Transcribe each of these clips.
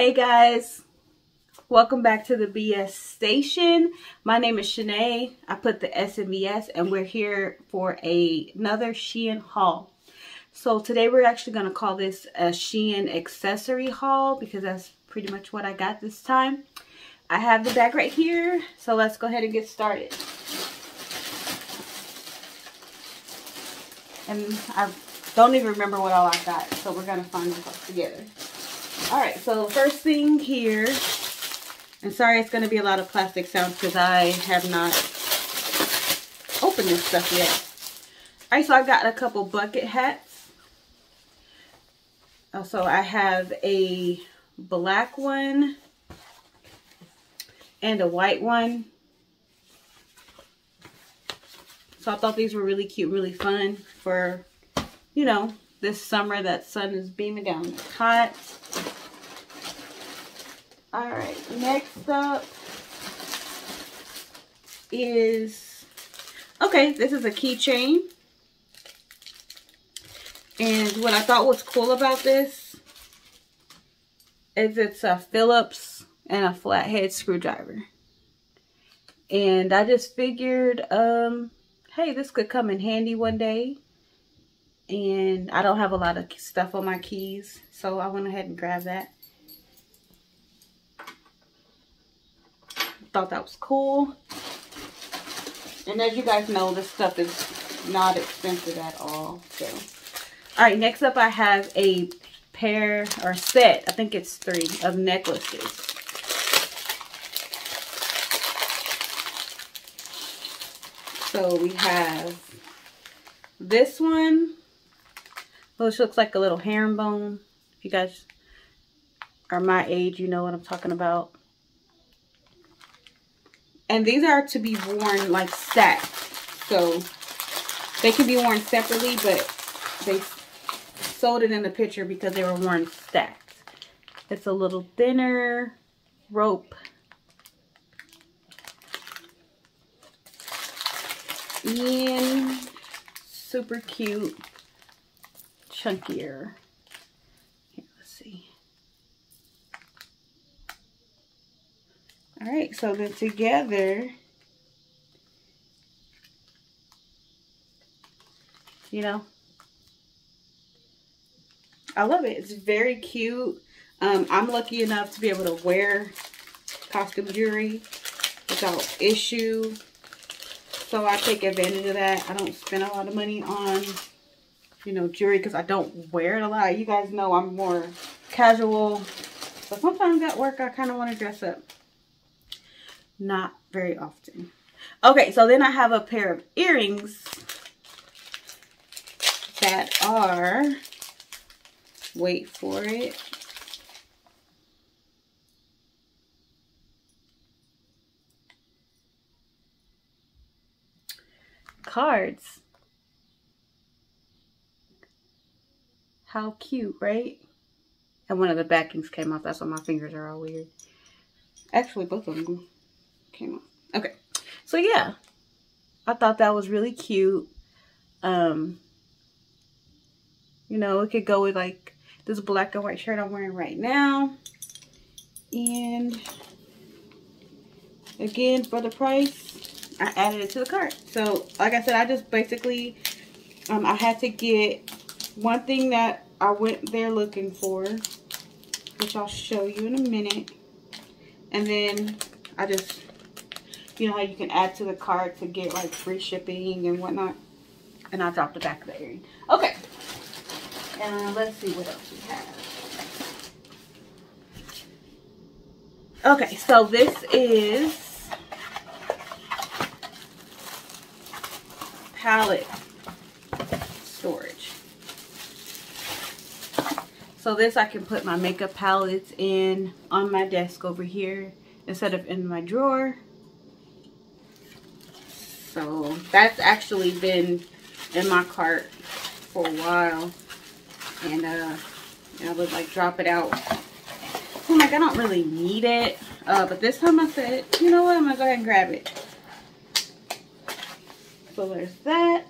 Hey guys, welcome back to the BS station. My name is Shanae. I put the S in BS and we're here for a, another Shein haul. So today we're actually going to call this a Shein accessory haul because that's pretty much what I got this time. I have the bag right here, so let's go ahead and get started. And I don't even remember what all I got, so we're going to find this together. Alright, so first thing here, and sorry it's going to be a lot of plastic sounds because I have not opened this stuff yet. Alright, so I got a couple bucket hats. Also, I have a black one and a white one. So I thought these were really cute, really fun for, you know, this summer that sun is beaming down. It's hot. All right, next up is, okay, this is a keychain. And what I thought was cool about this is it's a Phillips and a flathead screwdriver. And I just figured, um, hey, this could come in handy one day. And I don't have a lot of stuff on my keys, so I went ahead and grabbed that. Thought that was cool. And as you guys know, this stuff is not expensive at all. So, all right, next up I have a pair or set, I think it's three, of necklaces. So we have this one, which looks like a little herringbone. If you guys are my age, you know what I'm talking about. And these are to be worn like stacked. So they can be worn separately, but they sold it in the picture because they were worn stacked. It's a little thinner rope. And super cute, chunkier. All right, so then together, you know, I love it. It's very cute. Um, I'm lucky enough to be able to wear costume jewelry without issue. So I take advantage of that. I don't spend a lot of money on, you know, jewelry because I don't wear it a lot. You guys know I'm more casual. But sometimes at work I kind of want to dress up not very often. Okay, so then I have a pair of earrings that are, wait for it, cards. How cute, right? And one of the backings came off. That's why my fingers are all weird. Actually, both of them came off. Okay. So yeah, I thought that was really cute. Um, you know, it could go with like this black and white shirt I'm wearing right now. And again, for the price, I added it to the cart. So like I said, I just basically, um, I had to get one thing that I went there looking for, which I'll show you in a minute. And then I just you know how you can add to the cart to get like free shipping and whatnot. And I dropped the back of the earring. Okay. And let's see what else we have. Okay, so this is palette storage. So this I can put my makeup palettes in on my desk over here instead of in my drawer. So that's actually been in my cart for a while. And uh, I would like drop it out. I'm like, I don't really need it. Uh, but this time I said, you know what, I'm going to go ahead and grab it. So there's that.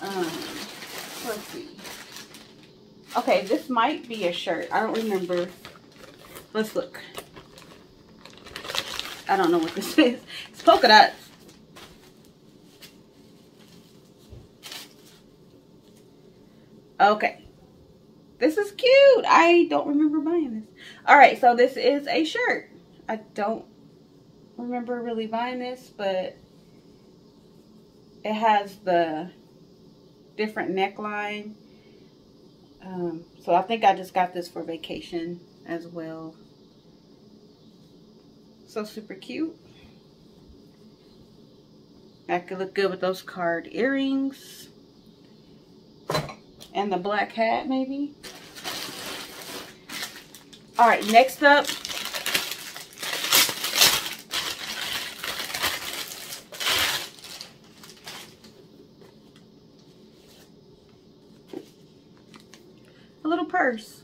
Um, let's see. Okay, this might be a shirt. I don't remember. Let's look. I don't know what this is. It's polka dots. Okay. This is cute. I don't remember buying this. All right, so this is a shirt. I don't remember really buying this, but it has the different neckline. Um, so I think I just got this for vacation as well. So super cute. That could look good with those card earrings. And the black hat maybe. Alright, next up A little purse.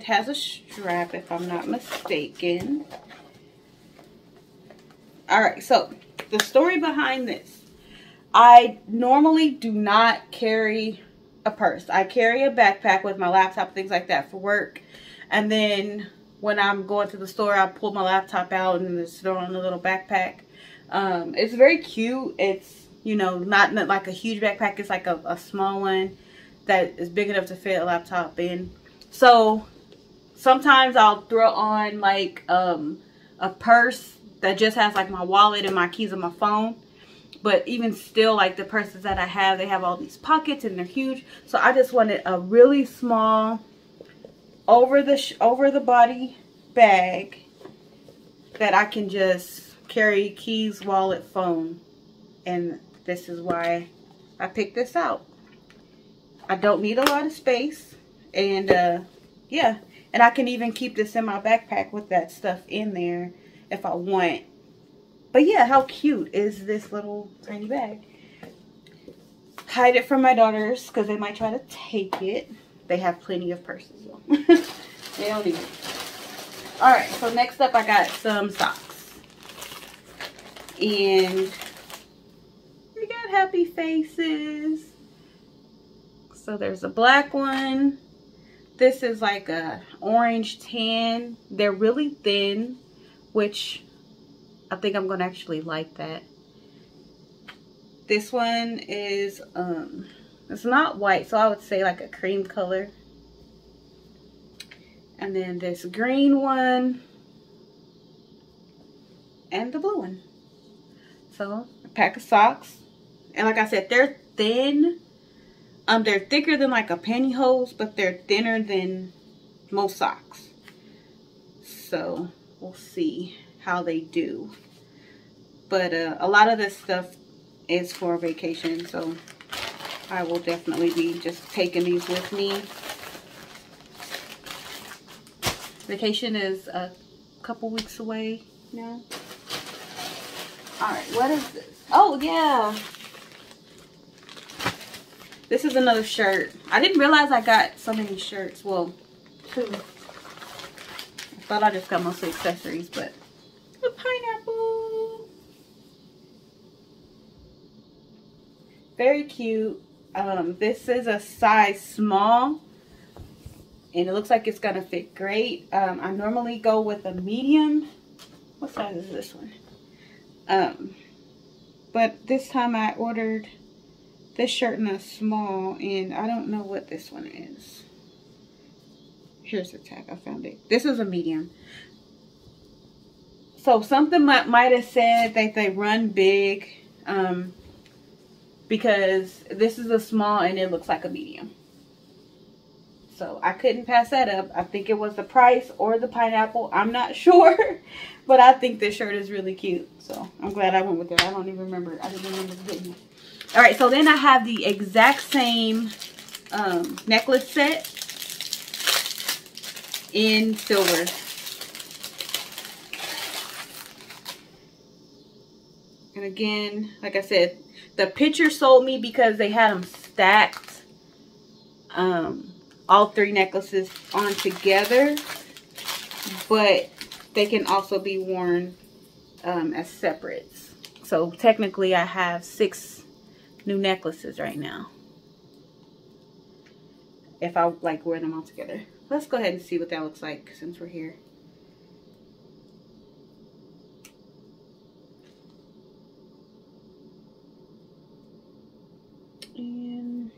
It has a strap if I'm not mistaken. Alright, so the story behind this. I normally do not carry a purse. I carry a backpack with my laptop, things like that for work. And then when I'm going to the store, I pull my laptop out and just throw in a little backpack. Um, it's very cute. It's, you know, not, not like a huge backpack. It's like a, a small one that is big enough to fit a laptop in. So sometimes I'll throw on like um, a purse that just has like my wallet and my keys and my phone. But even still, like the purses that I have, they have all these pockets and they're huge. So I just wanted a really small over the over the body bag that I can just carry keys, wallet, phone. And this is why I picked this out. I don't need a lot of space. And uh, yeah, and I can even keep this in my backpack with that stuff in there if I want. But yeah, how cute is this little tiny bag? Hide it from my daughters because they might try to take it. They have plenty of purses they don't need it. Alright, so next up I got some socks. And we got happy faces. So there's a black one. This is like a orange tan. They're really thin, which I think I'm going to actually like that. This one is, um, it's not white, so I would say like a cream color. And then this green one. And the blue one. So, a pack of socks. And like I said, they're thin um, they're thicker than like a pantyhose, but they're thinner than most socks. So we'll see how they do. But uh, a lot of this stuff is for vacation, so I will definitely be just taking these with me. Vacation is a couple weeks away now. Alright, what is this? Oh, yeah. This is another shirt. I didn't realize I got so many shirts. Well, two. I thought I just got mostly accessories, but a pineapple. Very cute. Um, this is a size small. And it looks like it's going to fit great. Um, I normally go with a medium. What size is this one? Um, but this time I ordered this shirt in a small and I don't know what this one is. Here's the tag. I found it. This is a medium. So something might, might have said that they run big um, because this is a small and it looks like a medium. So I couldn't pass that up. I think it was the price or the pineapple. I'm not sure. but I think this shirt is really cute. So I'm glad I went with it. I don't even remember. I didn't remember getting it. All right, so then I have the exact same um, necklace set in silver. And again, like I said, the picture sold me because they had them stacked. Um, all three necklaces on together. But they can also be worn um, as separates. So technically I have six new necklaces right now. if I like wear them all together. Let's go ahead and see what that looks like since we're here. And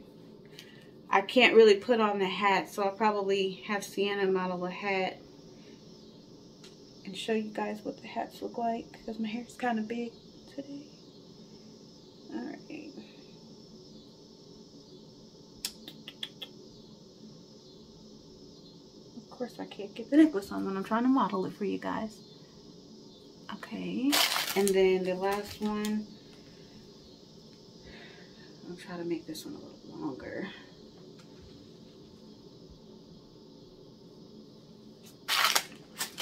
I can't really put on the hat, so I'll probably have Sienna model a hat and show you guys what the hats look like because my hair is kind of big today. Alright. Of course I can't get the necklace on when I'm trying to model it for you guys. Okay. And then the last one, I'll try to make this one a little longer.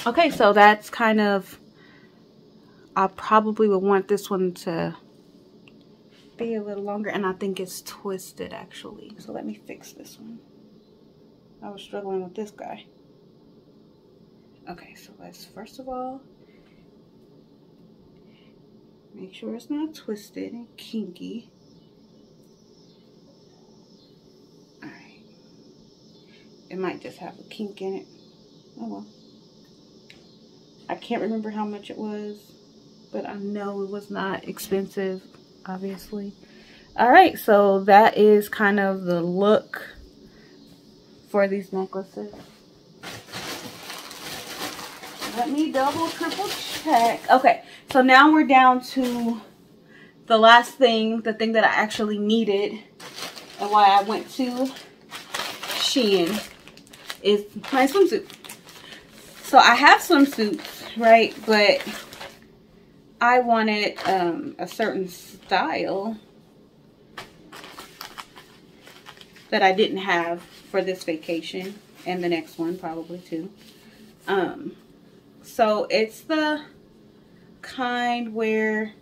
Okay, so that's kind of, I probably would want this one to be a little longer and I think it's twisted actually. So let me fix this one. I was struggling with this guy. Okay, so let's first of all make sure it's not twisted and kinky. Alright. It might just have a kink in it. Oh well. I can't remember how much it was, but I know it was not expensive obviously. All right, so that is kind of the look for these necklaces. Let me double, triple check. Okay, so now we're down to the last thing, the thing that I actually needed and why I went to Shein is my swimsuit. So I have swimsuits, right? But I wanted um, a certain style that I didn't have for this vacation and the next one probably too. Um, so it's the kind where,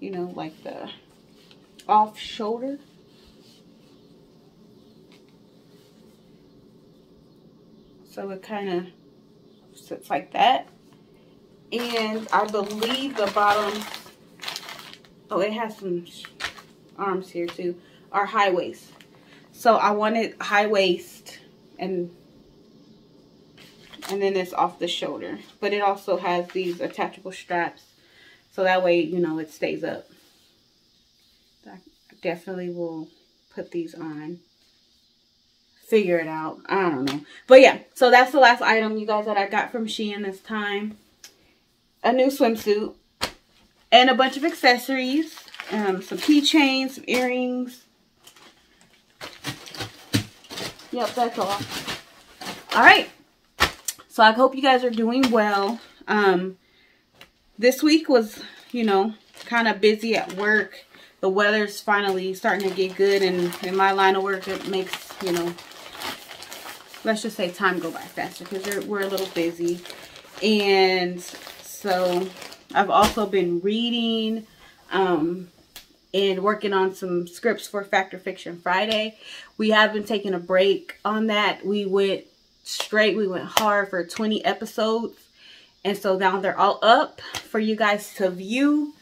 you know, like the off shoulder. So it kind of sits like that. And I believe the bottom, oh, it has some arms here too, are high waist. So I wanted high waist and and then it's off the shoulder. But it also has these attachable straps. So that way, you know, it stays up. I definitely will put these on. Figure it out. I don't know. But yeah, so that's the last item, you guys, that I got from Shein this time a new swimsuit, and a bunch of accessories, um, some keychains, some earrings. Yep, that's all. All right. So I hope you guys are doing well. Um, this week was, you know, kind of busy at work. The weather's finally starting to get good, and in my line of work, it makes, you know, let's just say time go by faster because we're a little busy. And so I've also been reading um, and working on some scripts for Fact or Fiction Friday. We have been taking a break on that. We went straight, we went hard for 20 episodes. And so now they're all up for you guys to view.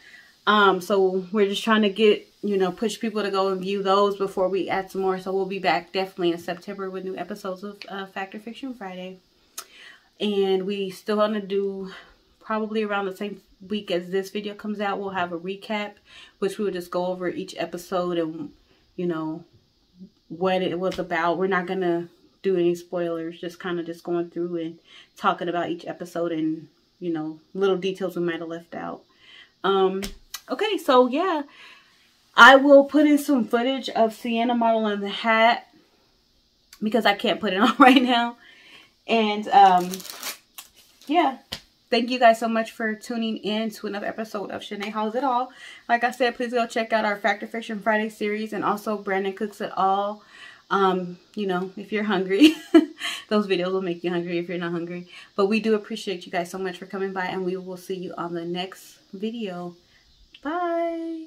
Um, so we're just trying to get, you know, push people to go and view those before we add some more. So we'll be back definitely in September with new episodes of uh, Fact or Fiction Friday. And we still want to do probably around the same week as this video comes out, we'll have a recap, which we will just go over each episode and, you know, what it was about. We're not going to do any spoilers, just kind of just going through and talking about each episode and, you know, little details we might have left out. Um, okay, so yeah, I will put in some footage of Sienna modeling the hat because I can't put it on right now. And, um, yeah, Thank you guys so much for tuning in to another episode of Shanae Hauls It All. Like I said, please go check out our Fact or Fiction Friday series and also Brandon Cooks It All. Um, you know, if you're hungry, those videos will make you hungry if you're not hungry. But we do appreciate you guys so much for coming by and we will see you on the next video. Bye.